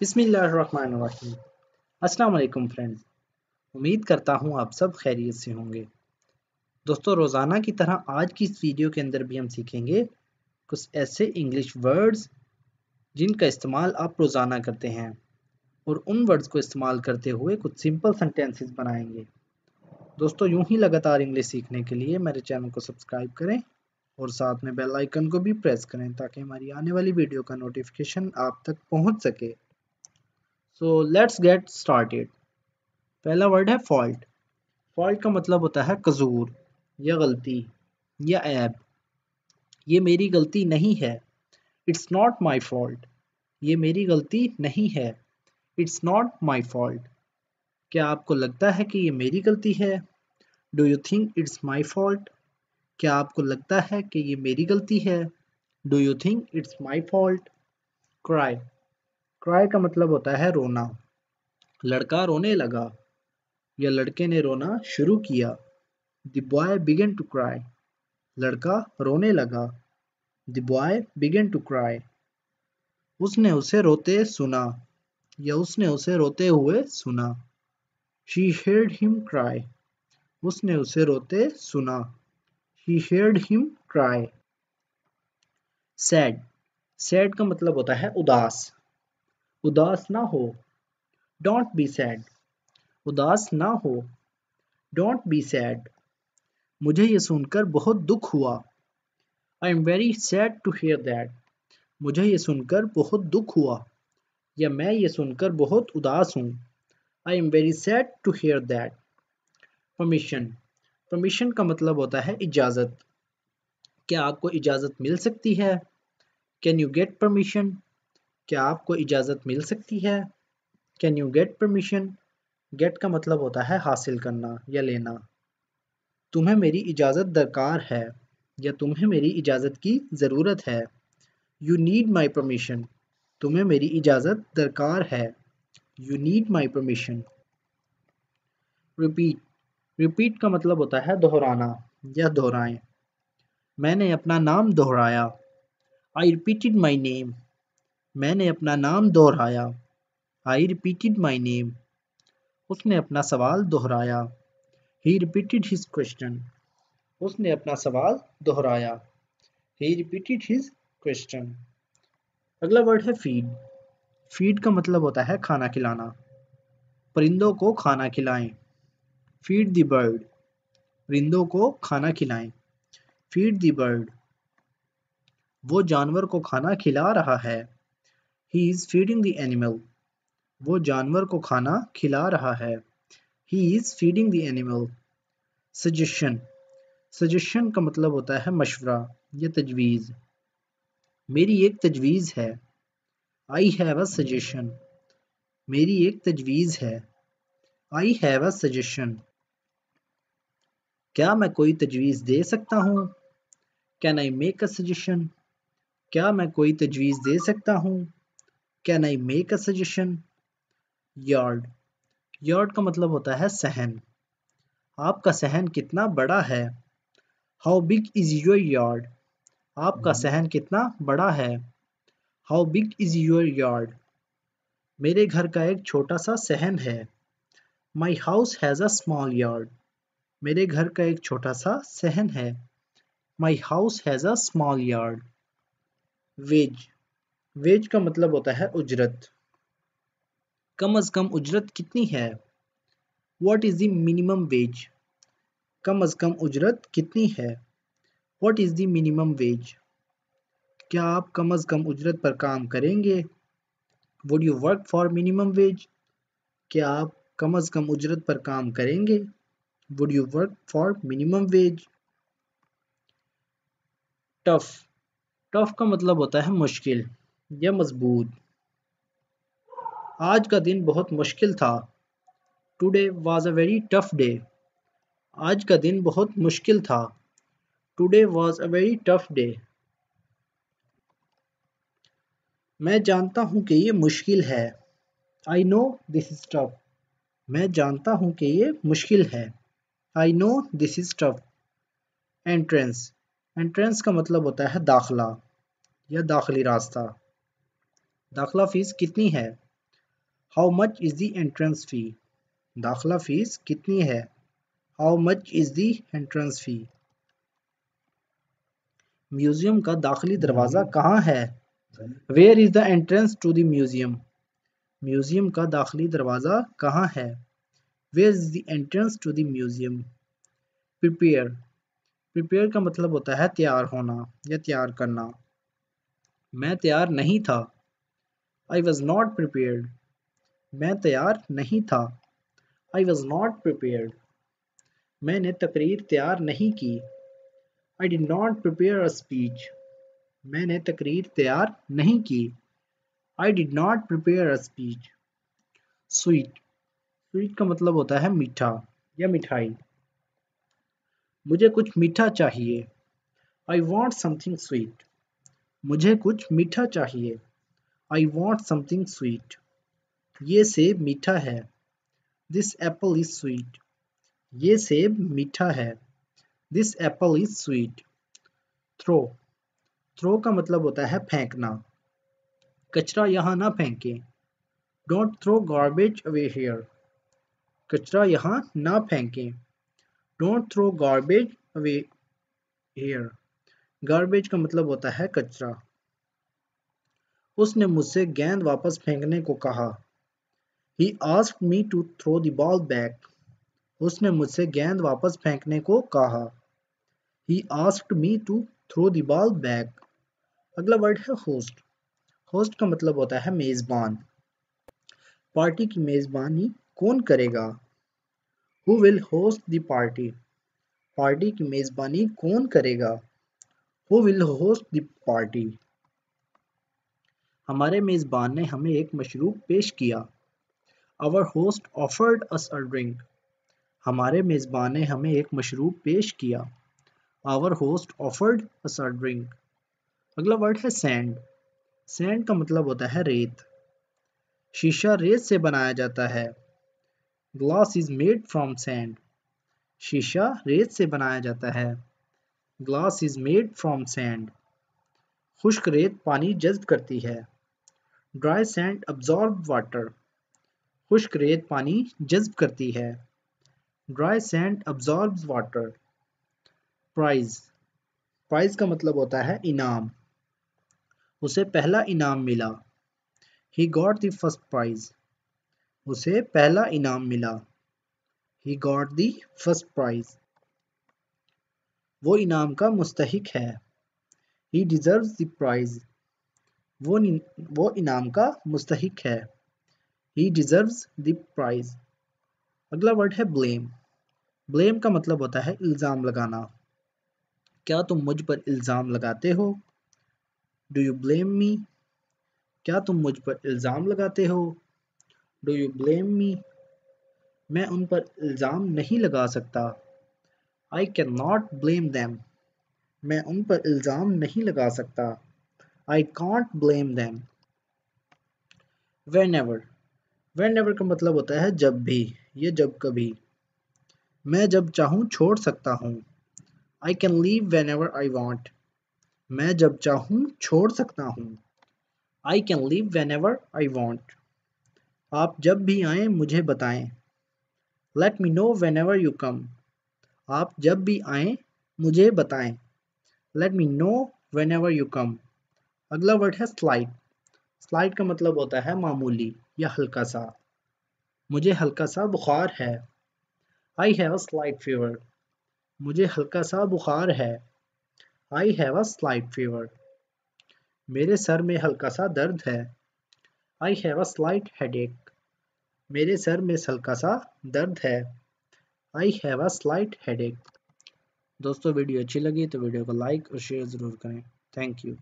बिस्मिल्लाहिर्रहमानिर्रहीम। अस्सलाम फ्रेंड्स। उम्मीद करता हूँ आप सब खैरियत से होंगे। दोस्तों, रोज़ाना की तरह आज की इस वीडियो के अंदर भी हम सीखेंगे कुछ ऐसे इंग्लिश वर्ड्स जिनका इस्तेमाल आप रोज़ाना करते हैं और उन वर्ड्स को इस्तेमाल करते हुए कुछ सिंपल सेंटेंसेस बनाएँगे। दोस्तों, यूँ ही लगातार इंग्लिश सीखने के लिए मेरे चैनल को सब्सक्राइब करें और साथ में बेल आइकन को भी प्रेस करें ताकि हमारी आने वाली वीडियो का नोटिफिकेशन आप तक पहुँच सके। सो लेट्स गेट स्टार्टेड पहला वर्ड है फॉल्ट फॉल्ट का मतलब होता है कजूर, या गलती, या ऐब। ये मेरी गलती नहीं है। इट्स नॉट माई फॉल्ट ये मेरी गलती नहीं है। इट्स नॉट माई फॉल्ट क्या आपको लगता है कि ये मेरी गलती है? Do you think it's my fault क्या आपको लगता है कि ये मेरी गलती है? Do you think it's my fault cry cry का मतलब होता है रोना। लड़का रोने लगा या लड़के ने रोना शुरू किया। The boy began to cry लड़का रोने लगा। The boy began to cry उसने उसे रोते सुना या उसने उसे रोते हुए सुना। शी हेard हिम क्राई उसने उसे रोते सुना। She heard him cry sad sad का मतलब होता है उदास। उदास ना हो। डोंट बी सैड उदास ना हो। डोंट बी सैड मुझे ये सुनकर बहुत दुख हुआ। I am very sad to hear that मुझे ये सुनकर बहुत दुख हुआ। या मैं ये सुनकर बहुत उदास हूँ। I am very sad to hear that permission permission का मतलब होता है इजाज़त। क्या आपको इजाज़त मिल सकती है? कैन यू गेट परमिशन क्या आपको इजाज़त मिल सकती है? Can you get permission get का मतलब होता है हासिल करना या लेना। तुम्हें मेरी इजाज़त दरकार है या तुम्हें मेरी इजाज़त की ज़रूरत है। यू नीड माई परमिशन तुम्हें मेरी इजाज़त दरकार है। You need my permission repeat repeat का मतलब होता है दोहराना या दोहराएँ। मैंने अपना नाम दोहराया। आई रिपीटेड माई नेम मैंने अपना नाम दोहराया। आई रिपीटेड माई नेम उसने अपना सवाल दोहराया। ही रिपीटेड हिज क्वेश्चन उसने अपना सवाल दोहराया। ही रिपीटेड हिज क्वेश्चन अगला वर्ड है फ़ीड फ़ीड का मतलब होता है खाना खिलाना। परिंदों को खाना खिलाएँ। फ़ीड द बर्ड परिंदों को खाना खिलाएँ। फ़ीड द बर्ड वो जानवर को खाना खिला रहा है। He is feeding the animal वो जानवर को खाना खिला रहा है। He is feeding the animal suggestion suggestion का मतलब होता है मशवरा, या तजवीज़। मेरी एक तजवीज़ है। आई हैव अ सजेशन मेरी एक तजवीज़ है। आई हैव अ सजेशन क्या मैं कोई तजवीज़ दे सकता हूँ? Can I make a suggestion क्या मैं कोई तजवीज़ दे सकता हूँ? Can I make a suggestion yard yard का मतलब होता है सहन। आपका सहन कितना बड़ा है? How big is your yard आपका हम्म। सहन कितना बड़ा है? How big is your yard मेरे घर का एक छोटा सा सहन है। My house has a small yard मेरे घर का एक छोटा सा सहन है। My house has a small yard wage wage का मतलब होता है उजरत। कम अज कम उजरत कितनी है? What is the minimum wage कम अज कम उजरत कितनी है? What is the minimum wage क्या आप कम अज कम उजरत पर काम करेंगे? Would you work for minimum wage क्या आप कम अज कम उजरत पर काम करेंगे? Would you work for minimum wage tough tough का मतलब होता है मुश्किल। या मज़बूत। आज का दिन बहुत मुश्किल था। Today was a very tough day आज का दिन बहुत मुश्किल था। Today was a very tough day मैं जानता हूँ कि ये मुश्किल है। I know this is tough मैं जानता हूँ कि ये मुश्किल है। I know this is tough entrance entrance का मतलब होता है दाखला या दाखिली रास्ता। दाखिला फ़ीस कितनी है? How much is the entrance fee दाखिला फ़ीस कितनी है? How much is the entrance fee museum का दाखिली दरवाज़ा कहाँ है? Where is the entrance to the museum museum का दाखिली दरवाज़ा कहाँ है? Where is the entrance to the museum prepare prepare का मतलब होता है तैयार होना या तैयार करना। मैं तैयार नहीं था। आई वॉज़ नॉट प्रिपेयर्ड मैं तैयार नहीं था। आई वॉज़ नॉट प्रिपेयर्ड मैंने तकरीर तैयार नहीं की। I did not prepare a speech मैंने तकरीर तैयार नहीं की। I did not prepare a speech sweet sweet का मतलब होता है मीठा या मिठाई। मुझे कुछ मीठा चाहिए। आई वॉन्ट समथिंग स्वीट मुझे कुछ मीठा चाहिए। आई वॉन्ट समथिंग स्वीट ये सेब मीठा है। दिस एप्पल इज़ स्वीट ये सेब मीठा है। This apple is sweet throw throw का मतलब होता है फेंकना। कचरा यहाँ ना फेंके। Don't throw garbage away here कचरा यहाँ ना फेंके। Don't throw garbage away here garbage का मतलब होता है कचरा। उसने मुझसे गेंद वापस फेंकने को कहा। He ask me to throw the ball back उसने मुझसे गेंद वापस फेंकने को कहा। He asked me to throw the ball back अगला वर्ड है होस्ट होस्ट का मतलब होता है मेज़बान। पार्टी की मेज़बानी कौन करेगा? Who will host the party party की मेज़बानी कौन करेगा? Who will host the party हमारे मेज़बान ने हमें एक मशरूब पेश किया। Our host offered us a drink हमारे मेज़बान ने हमें एक मशरूब पेश किया। Our host offered us a drink अगला वर्ड है सैंड सैंड का मतलब होता है रेत। शीशा रेत से बनाया जाता है। Glass is made from sand शीशा रेत से बनाया जाता है। Glass is made from sand खुश्क रेत पानी जज्ब करती है। ड्राई सैंड अब्जॉर्ब वाटर खुश्क रेत पानी जज्ब करती है dry sand absorb water prize prize का मतलब होता है इनाम उसे पहला इनाम मिला he got the first prize उसे पहला इनाम मिला he got the first prize वो इनाम का मुस्तहिक है ही डिजर्व द प्राइज वो वो इनाम का मुस्तक है। ही डिजर्व द प्राइज अगला वर्ड है ब्लेम ब्लेम का मतलब होता है इल्ज़ाम लगाना। क्या तुम मुझ पर इल्ज़ाम लगाते हो? डू यू ब्लेम मी क्या तुम मुझ पर इल्ज़ाम लगाते हो? डू यू ब्लेम मी मैं उन पर इल्ज़ाम नहीं लगा सकता। I can not blame them मैं उन पर इल्ज़ाम नहीं लगा सकता। I can't blame them whenever ever का मतलब होता है जब भी, ये जब कभी। मैं जब चाहूँ छोड़ सकता हूँ। I can leave whenever I want मैं जब चाहूँ छोड़ सकता हूँ। I can leave whenever I want आप जब भी आए, मुझे बताएँ। Let me know whenever you come आप जब भी आए, मुझे बताएँ। Let me know whenever you come अगला वर्ड है स्लाइड स्लाइड का मतलब होता है मामूली या हल्का सा। मुझे हल्का सा बुखार है। I have a slight fever मुझे हल्का सा बुखार है। I have a slight fever मेरे सर में हल्का सा दर्द है। I have a slight headache मेरे सर में हल्का सा दर्द है। I have a slight headache दोस्तों, वीडियो अच्छी लगी तो वीडियो को लाइक और शेयर ज़रूर करें। Thank you